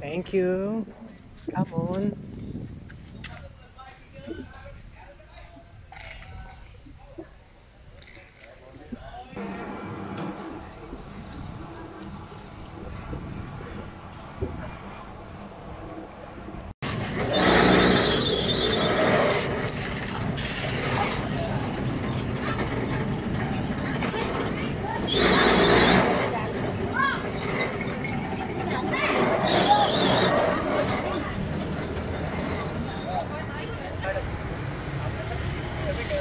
Thank you. Come on.